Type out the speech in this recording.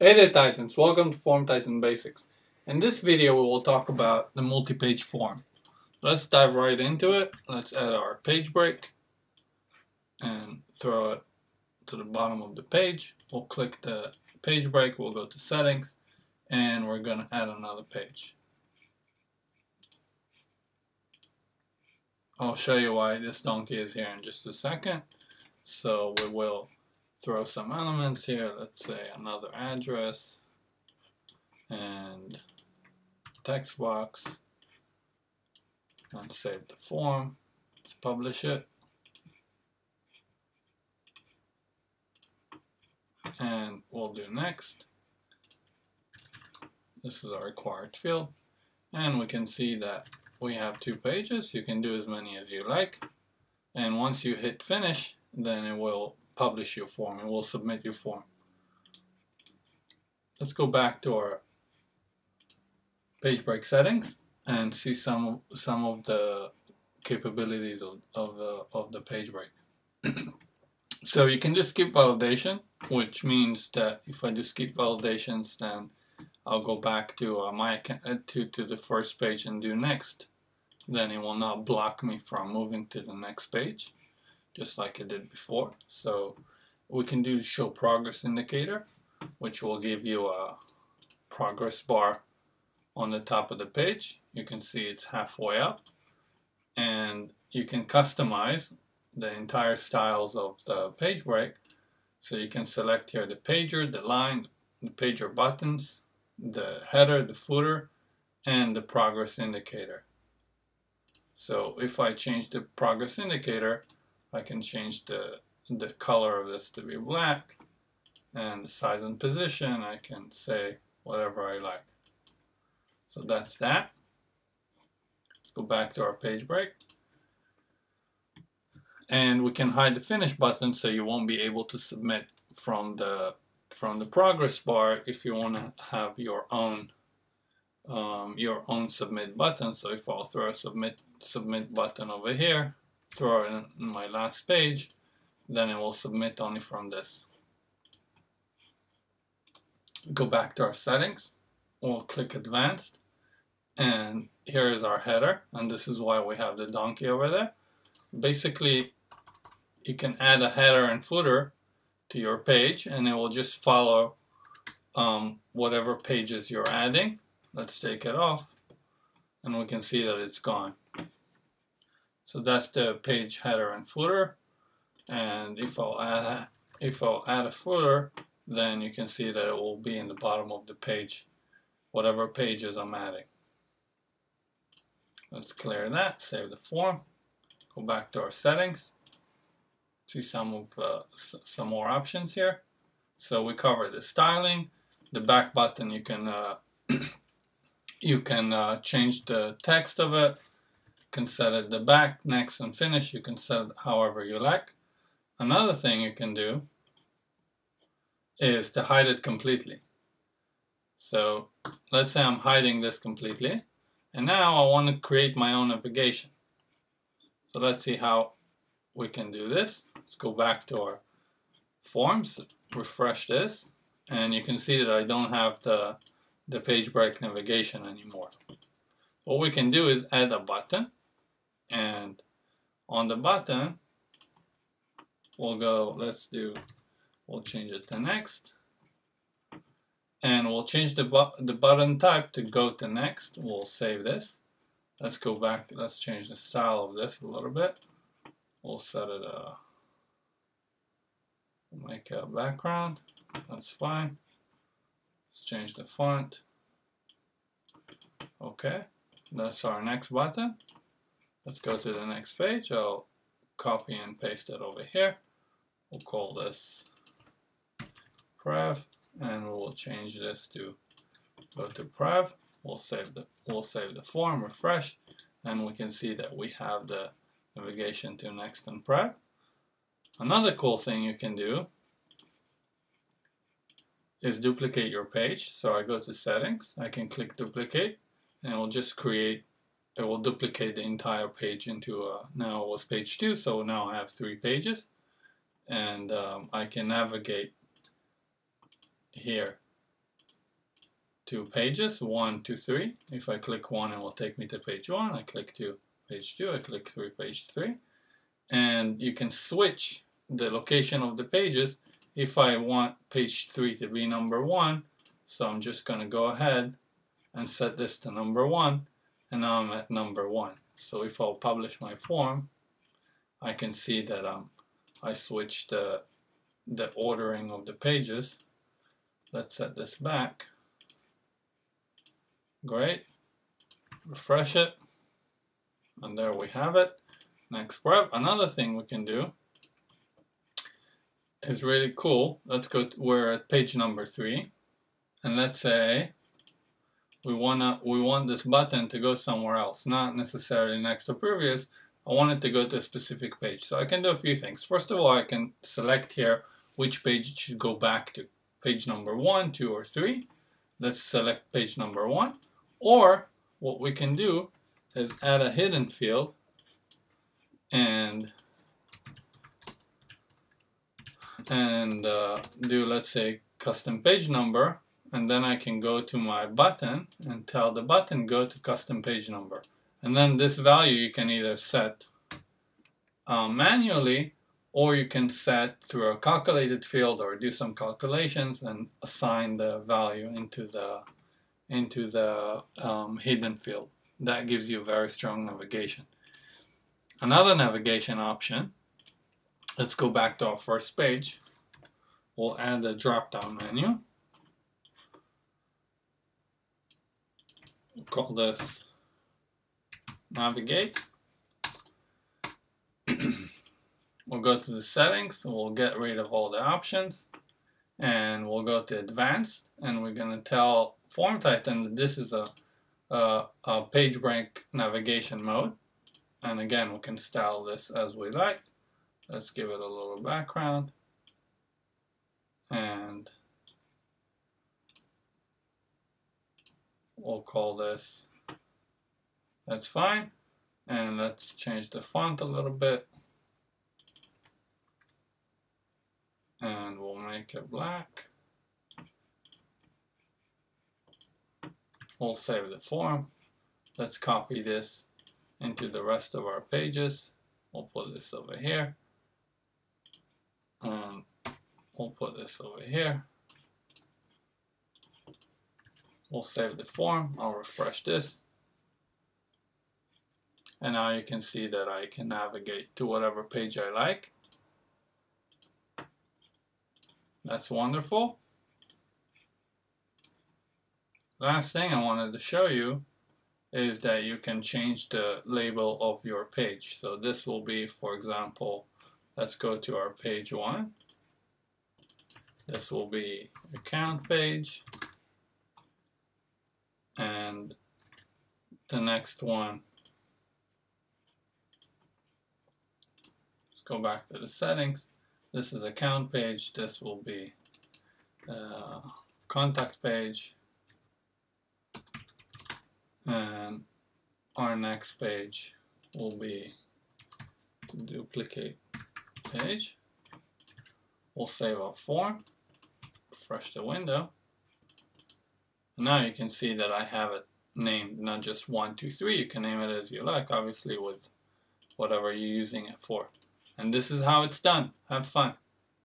Hey there Titans, welcome to Form Titan Basics. In this video we will talk about the multi-page form. Let's dive right into it. Let's add our page break and throw it to the bottom of the page. We'll click the page break, we'll go to settings and we're going to add another page. I'll show you why this donkey is here in just a second. So we will throw some elements here. Let's say another address and text box. And save the form. Let's publish it. And we'll do next. This is our required field. And we can see that we have two pages. You can do as many as you like. And once you hit finish, then it will publish your form and we'll submit your form. Let's go back to our page break settings and see some some of the capabilities of, of the of the page break. so you can just skip validation, which means that if I do skip validations, then I'll go back to uh, my uh, to to the first page and do next. Then it will not block me from moving to the next page just like I did before. So we can do show progress indicator, which will give you a progress bar on the top of the page. You can see it's halfway up and you can customize the entire styles of the page break. So you can select here the pager, the line, the pager buttons, the header, the footer, and the progress indicator. So if I change the progress indicator, I can change the, the color of this to be black and the size and position I can say whatever I like. So that's that. Go back to our page break. And we can hide the finish button so you won't be able to submit from the from the progress bar if you want to have your own um, your own submit button. So if I'll throw a submit submit button over here, throw in my last page, then it will submit only from this. Go back to our settings, we'll click advanced, and here is our header, and this is why we have the donkey over there. Basically, you can add a header and footer to your page, and it will just follow um, whatever pages you're adding. Let's take it off, and we can see that it's gone. So that's the page header and footer. And if I'll add, if I'll add a footer, then you can see that it will be in the bottom of the page, whatever pages I'm adding. Let's clear that, save the form, go back to our settings, see some of uh, some more options here. So we cover the styling, the back button you can uh, you can uh, change the text of it, can set it the back, next, and finish. You can set it however you like. Another thing you can do is to hide it completely. So let's say I'm hiding this completely. And now I want to create my own navigation. So let's see how we can do this. Let's go back to our forms, refresh this, and you can see that I don't have the, the page break navigation anymore. What we can do is add a button and on the button we'll go let's do we'll change it to next. And we'll change the, bu the button type to go to next. We'll save this. Let's go back let's change the style of this a little bit. We'll set it uh make a background. That's fine. Let's change the font. Okay that's our next button Let's go to the next page. I'll copy and paste it over here. We'll call this prev and we'll change this to go to prev. We'll save the we'll save the form, refresh, and we can see that we have the navigation to next and prev. Another cool thing you can do is duplicate your page. So I go to settings, I can click duplicate and it will just create it will duplicate the entire page into a, now it was page 2 so now I have three pages and um, I can navigate here to pages, one, two, three. If I click one, it will take me to page one. I click two, page two. I click three, page three. And you can switch the location of the pages if I want page three to be number one. So I'm just going to go ahead and set this to number one. And now I'm at number one. So if I'll publish my form, I can see that um, I switched the, the ordering of the pages. Let's set this back. Great. Refresh it. And there we have it. Next step. Another thing we can do is really cool. Let's go, to, we're at page number three. And let's say we wanna we want this button to go somewhere else, not necessarily next to previous. I want it to go to a specific page. So I can do a few things. First of all, I can select here which page it should go back to. Page number one, two, or three. Let's select page number one. Or what we can do is add a hidden field and and uh, do let's say custom page number and then I can go to my button and tell the button go to custom page number and then this value you can either set uh, manually or you can set through a calculated field or do some calculations and assign the value into the into the um, hidden field. That gives you very strong navigation. Another navigation option, let's go back to our first page. We'll add a drop-down menu. We'll call this navigate. we'll go to the settings, we'll get rid of all the options, and we'll go to advanced, and we're going to tell Form Titan that this is a, a, a page break navigation mode. And again, we can style this as we like. Let's give it a little background. And we'll call this that's fine. And let's change the font a little bit. And we'll make it black. We'll save the form. Let's copy this into the rest of our pages. We'll put this over here. And we'll put this over here. We'll save the form. I'll refresh this. And now you can see that I can navigate to whatever page I like. That's wonderful. Last thing I wanted to show you is that you can change the label of your page. So this will be, for example, let's go to our page one. This will be account page. And the next one Let's go back to the settings. This is account page. This will be uh, contact page. And our next page will be duplicate page. We'll save our form, refresh the window. Now you can see that I have it named not just one, two, three. You can name it as you like, obviously with whatever you're using it for. And this is how it's done. Have fun.